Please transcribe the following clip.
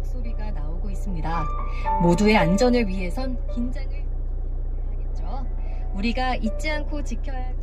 북소리가 나오고 있습니다. 모두의 안전을 위해선 긴장을 해야겠죠. 우리가 잊지 않고 지켜야 할